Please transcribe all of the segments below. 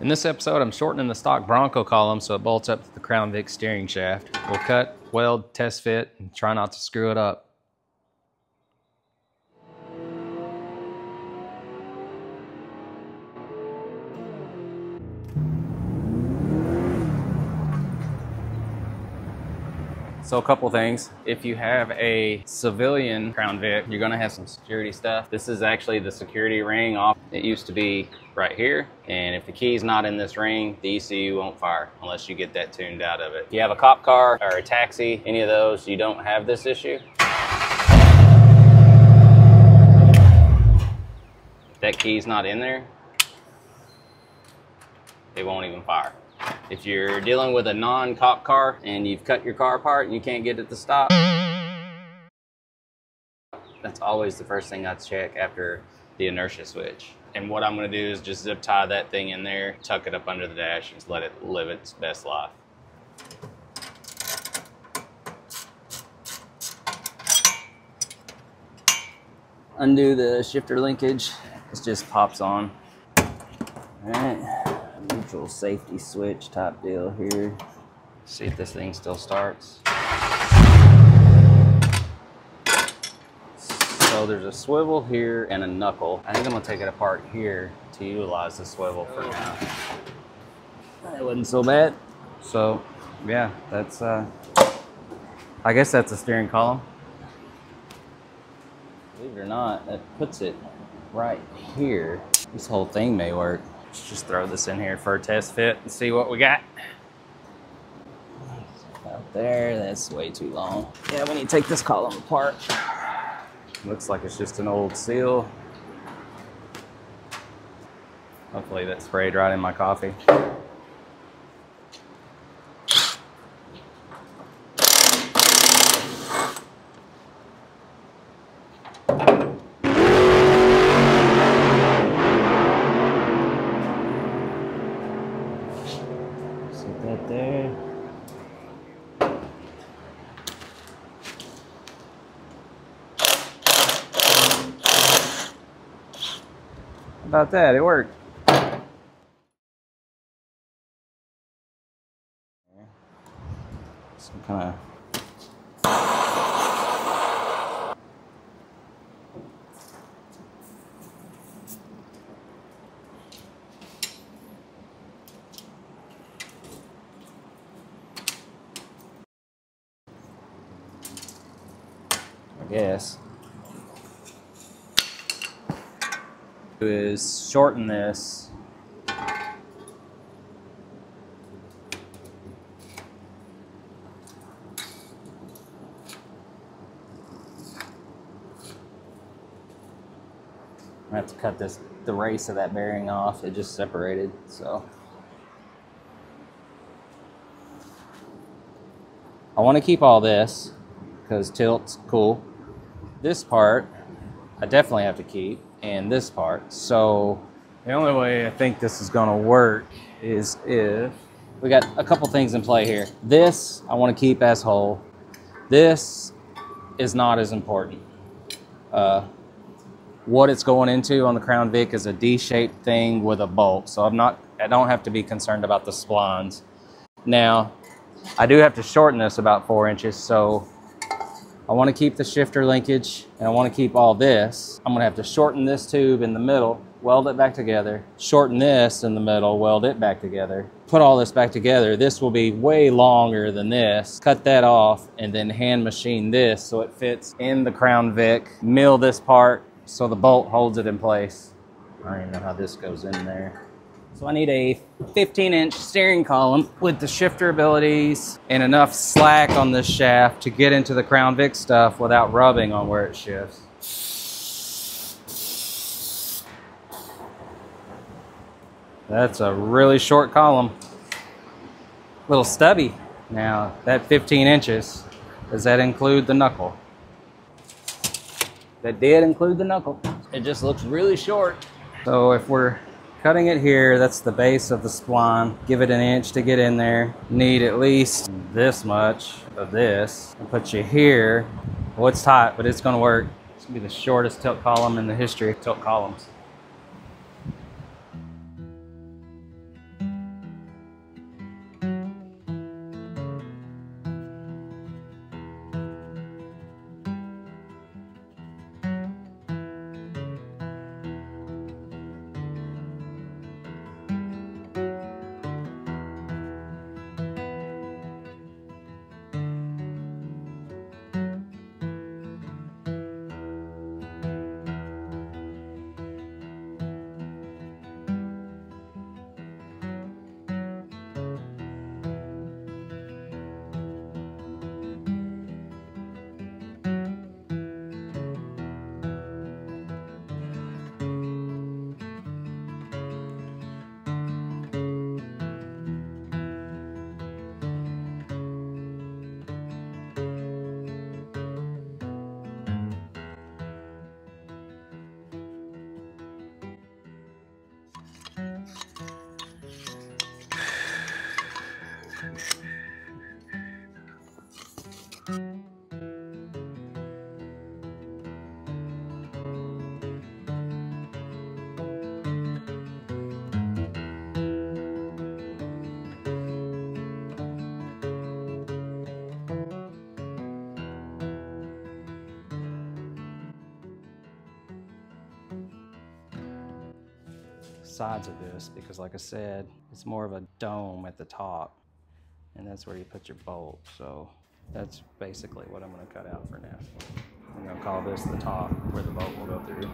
In this episode, I'm shortening the stock Bronco column so it bolts up to the Crown Vic steering shaft. We'll cut, weld, test fit, and try not to screw it up. So a couple things. If you have a civilian Crown Vic, you're gonna have some security stuff. This is actually the security ring off. It used to be right here. And if the key's not in this ring, the ECU won't fire unless you get that tuned out of it. If you have a cop car or a taxi, any of those, you don't have this issue. If that key's not in there, it won't even fire. If you're dealing with a non-cop car and you've cut your car apart and you can't get it to stop, that's always the first thing I check after the inertia switch. And what I'm gonna do is just zip tie that thing in there, tuck it up under the dash, and just let it live its best life. Undo the shifter linkage, it just pops on. All right neutral safety switch type deal here. See if this thing still starts. So there's a swivel here and a knuckle. I think I'm gonna take it apart here to utilize the swivel for now. That wasn't so bad. So yeah, that's uh, I guess that's a steering column. Believe it or not, that puts it right here. This whole thing may work. Let's just throw this in here for a test fit and see what we got. Out there, that's way too long. Yeah, we need to take this column apart. Looks like it's just an old seal. Hopefully that sprayed right in my coffee. About that? It worked. Some kind of I guess. Is shorten this I have to cut this the race of that bearing off. It just separated, so. I want to keep all this because tilt's cool. This part I definitely have to keep and this part. So the only way I think this is gonna work is if we got a couple things in play here. This I wanna keep as whole. This is not as important. Uh, what it's going into on the Crown Vic is a D-shaped thing with a bolt. So I'm not, I don't have to be concerned about the splines. Now, I do have to shorten this about four inches. So I want to keep the shifter linkage and I want to keep all this. I'm to have to shorten this tube in the middle, weld it back together, shorten this in the middle, weld it back together, put all this back together. This will be way longer than this. Cut that off and then hand machine this so it fits in the Crown Vic. Mill this part so the bolt holds it in place. I don't even know how this goes in there. So I need a 15 inch steering column with the shifter abilities and enough slack on this shaft to get into the Crown Vic stuff without rubbing on where it shifts. That's a really short column. Little stubby. Now that 15 inches, does that include the knuckle? That did include the knuckle. It just looks really short. So if we're Cutting it here, that's the base of the spline. Give it an inch to get in there. Need at least this much of this. I'll put you here. Well, it's tight, but it's gonna work. It's gonna be the shortest tilt column in the history of tilt columns. Sides of this because like I said, it's more of a dome at the top and that's where you put your bolt. So that's basically what I'm gonna cut out for now. I'm gonna call this the top where the bolt will go through.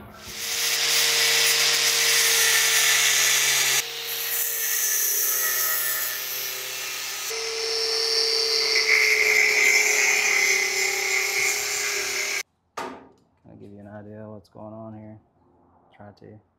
Can I give you an idea of what's going on here? Try to.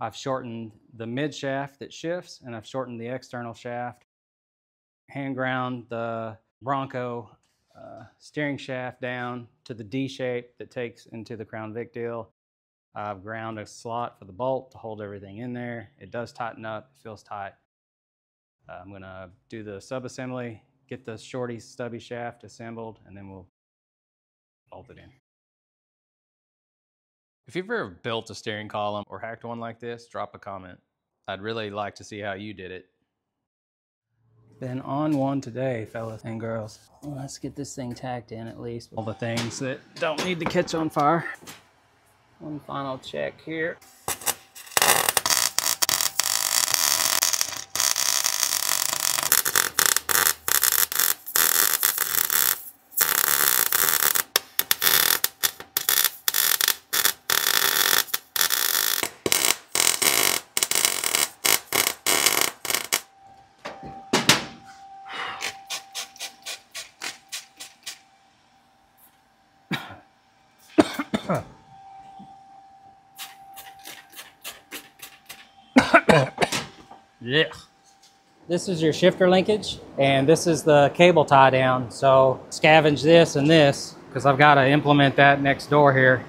I've shortened the mid shaft that shifts and I've shortened the external shaft. Hand ground the Bronco uh, steering shaft down to the D shape that takes into the Crown Vic deal. I've ground a slot for the bolt to hold everything in there. It does tighten up, it feels tight. Uh, I'm gonna do the sub-assembly, get the shorty stubby shaft assembled, and then we'll bolt it in. If you've ever built a steering column or hacked one like this, drop a comment. I'd really like to see how you did it. Been on one today, fellas and girls. Well, let's get this thing tacked in at least. All the things that don't need to catch on fire. One final check here. Yeah. This is your shifter linkage, and this is the cable tie down. So scavenge this and this, because I've got to implement that next door here.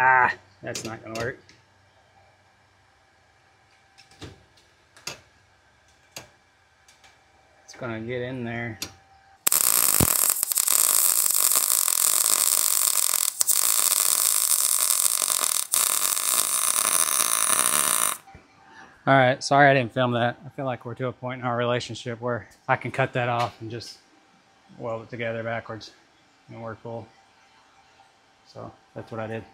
Ah, that's not gonna work. Gonna get in there. All right, sorry I didn't film that. I feel like we're to a point in our relationship where I can cut that off and just weld it together backwards and work full. So that's what I did.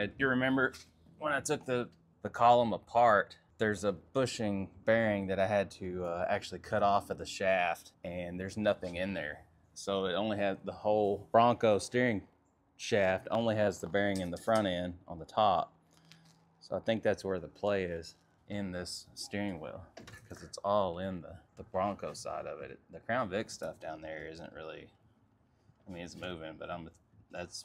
Mounted. You remember when I took the, the column apart, there's a bushing bearing that I had to uh, actually cut off of the shaft, and there's nothing in there. So it only has the whole Bronco steering shaft only has the bearing in the front end on the top. So I think that's where the play is in this steering wheel because it's all in the, the Bronco side of it. The Crown Vic stuff down there isn't really I mean, it's moving, but I'm that's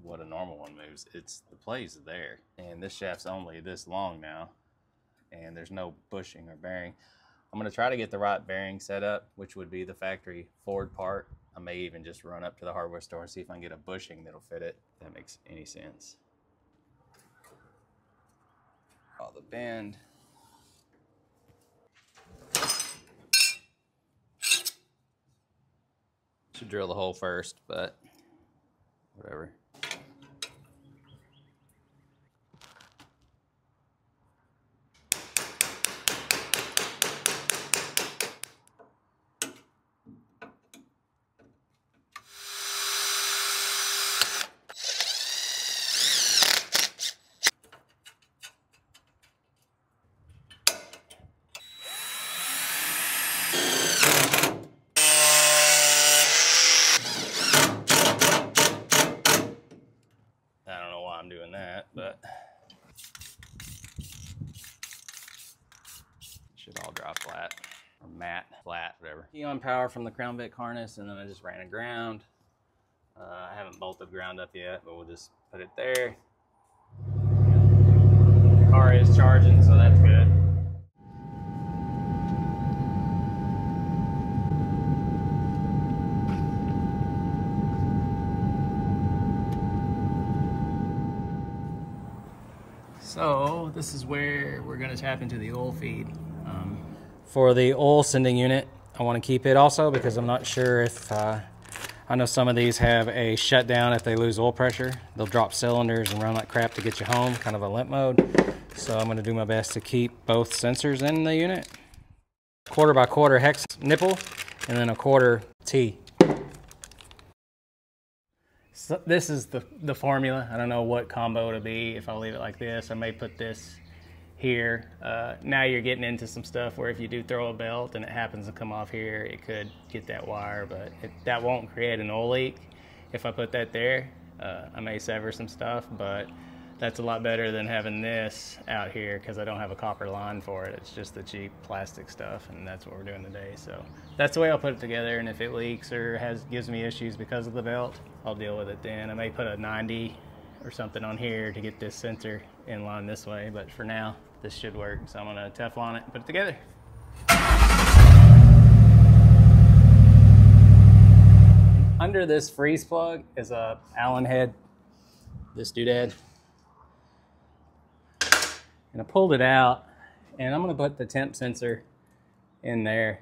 what a normal one moves. It's the play's there, and this shaft's only this long now, and there's no bushing or bearing. I'm gonna try to get the right bearing set up, which would be the factory Ford part. I may even just run up to the hardware store and see if I can get a bushing that'll fit it. If that makes any sense. All the bend. Should drill the hole first, but whatever. I don't know why I'm doing that, but should all drop flat or matte, flat, power from the Crown Vic harness, and then I just ran a ground. Uh, I haven't bolted ground up yet, but we'll just put it there. The car is charging, so that's good. So this is where we're gonna tap into the oil feed. Um, For the oil sending unit, I want to keep it also because I'm not sure if uh, I know some of these have a shutdown if they lose oil pressure. They'll drop cylinders and run like crap to get you home, kind of a limp mode. So I'm going to do my best to keep both sensors in the unit. Quarter by quarter hex nipple and then a quarter T. so this is the the formula. I don't know what combo it'll be if I leave it like this. I may put this here. Uh, now you're getting into some stuff where if you do throw a belt and it happens to come off here, it could get that wire, but it, that won't create an oil leak. If I put that there, uh, I may sever some stuff, but that's a lot better than having this out here because I don't have a copper line for it. It's just the cheap plastic stuff, and that's what we're doing today. So that's the way I'll put it together. And if it leaks or has gives me issues because of the belt, I'll deal with it then. I may put a 90 or something on here to get this sensor in line this way, but for now, this should work. So I'm gonna Teflon it and put it together. Under this freeze plug is a Allen head, this doodad. And I pulled it out and I'm gonna put the temp sensor in there.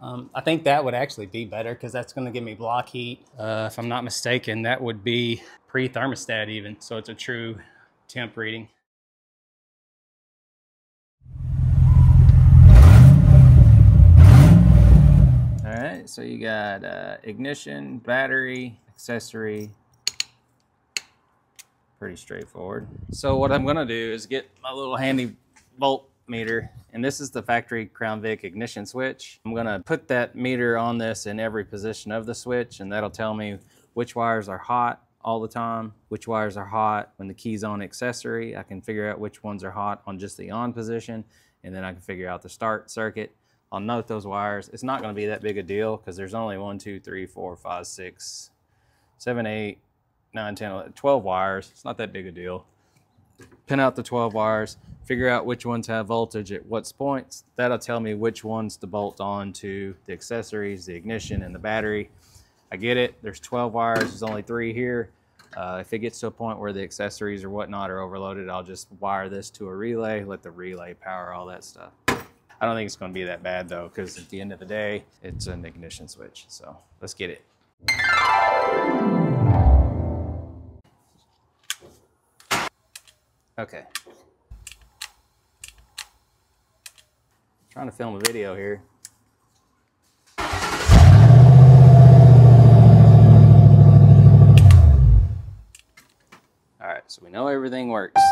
Um, I think that would actually be better because that's gonna give me block heat. Uh, if I'm not mistaken, that would be pre-thermostat even. So it's a true temp reading. All so you got uh, ignition, battery, accessory. Pretty straightforward. So what I'm gonna do is get my little handy volt meter, and this is the factory Crown Vic ignition switch. I'm gonna put that meter on this in every position of the switch, and that'll tell me which wires are hot all the time, which wires are hot when the key's on accessory. I can figure out which ones are hot on just the on position, and then I can figure out the start circuit. I'll note those wires. It's not going to be that big a deal because there's only one, two, three, four, five, six, seven, eight, nine, 10, 11, 12 wires. It's not that big a deal. Pin out the 12 wires, figure out which ones have voltage at what points. That'll tell me which ones to bolt on to the accessories, the ignition, and the battery. I get it. There's 12 wires. There's only three here. Uh, if it gets to a point where the accessories or whatnot are overloaded, I'll just wire this to a relay, let the relay power all that stuff. I don't think it's going to be that bad though, because at the end of the day, it's an ignition switch. So let's get it. Okay. Trying to film a video here. All right, so we know everything works.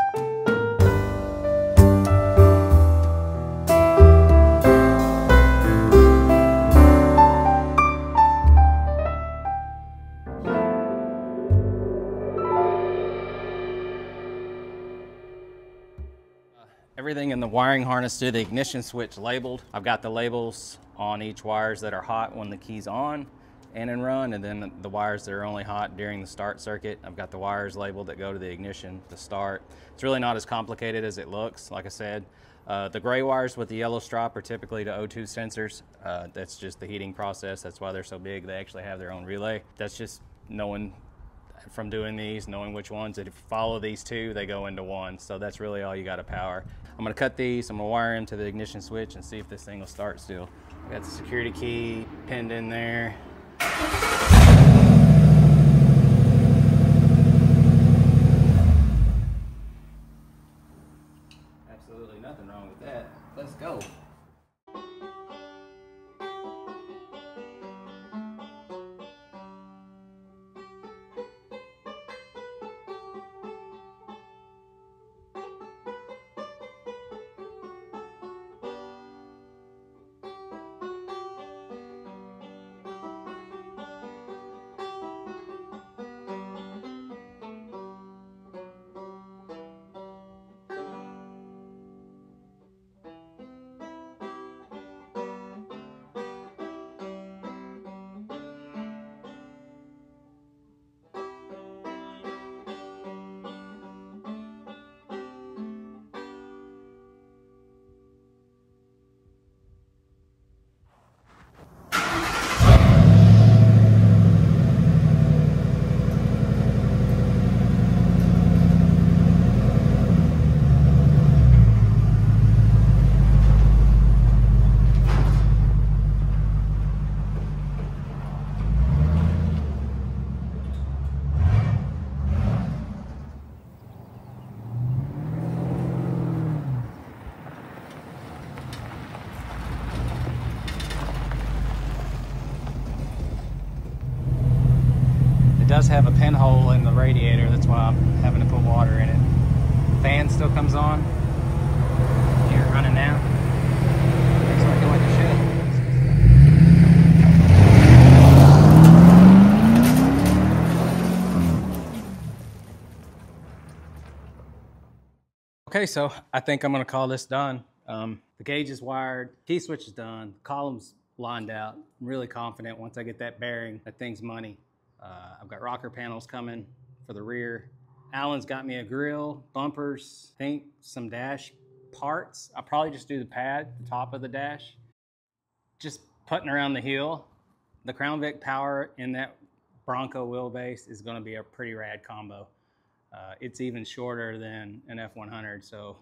Everything in the wiring harness to the ignition switch labeled. I've got the labels on each wires that are hot when the key's on and in run, and then the wires that are only hot during the start circuit. I've got the wires labeled that go to the ignition to start. It's really not as complicated as it looks, like I said. Uh, the gray wires with the yellow strop are typically the O2 sensors. Uh, that's just the heating process. That's why they're so big. They actually have their own relay. That's just knowing from doing these, knowing which ones if you follow these two, they go into one. So that's really all you got to power. I'm gonna cut these, I'm gonna wire them to the ignition switch and see if this thing will start still. I got the security key pinned in there. Absolutely nothing wrong with that. Let's go. Does have a pinhole in the radiator, that's why I'm having to put water in it. Fan still comes on. Here, running now. Okay, so I think I'm gonna call this done. Um, the gauge is wired, key switch is done, columns lined out. I'm really confident once I get that bearing, that thing's money. Uh, I've got rocker panels coming for the rear. Alan's got me a grill, bumpers, I think some dash parts. I'll probably just do the pad, the top of the dash. Just putting around the heel. The Crown Vic power in that Bronco wheelbase is gonna be a pretty rad combo. Uh, it's even shorter than an F100, so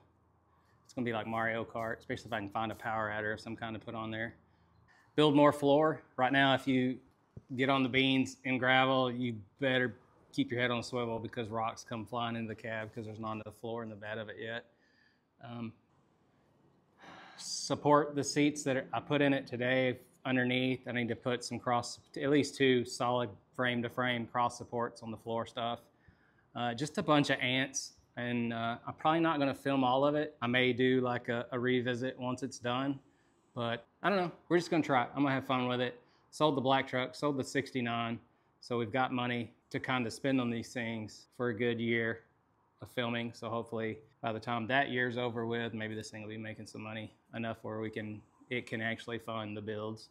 it's gonna be like Mario Kart, especially if I can find a power adder of some kind to put on there. Build more floor. Right now, if you get on the beans and gravel, you better keep your head on a swivel because rocks come flying into the cab because there's not enough floor in the bed of it yet. Um, support the seats that I put in it today underneath. I need to put some cross, at least two solid frame to frame cross supports on the floor stuff. Uh, just a bunch of ants, and uh, I'm probably not going to film all of it. I may do like a, a revisit once it's done, but I don't know. We're just going to try it. I'm going to have fun with it. Sold the black truck, sold the 69, so we've got money to kind of spend on these things for a good year of filming. So hopefully, by the time that year's over with, maybe this thing will be making some money enough where we can it can actually fund the builds.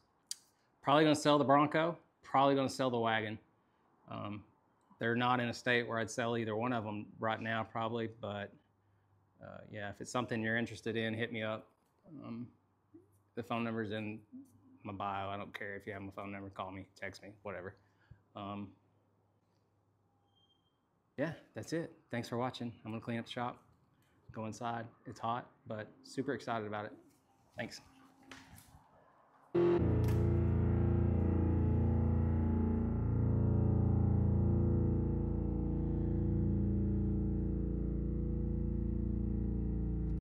Probably to sell the Bronco. Probably to sell the wagon. Um, they're not in a state where I'd sell either one of them right now, probably. But uh, yeah, if it's something you're interested in, hit me up. Um, the phone number's in my bio. I don't care if you have my phone number. Call me, text me, whatever. Um, yeah, that's it. Thanks for watching. I'm gonna clean up the shop, go inside. It's hot, but super excited about it. Thanks.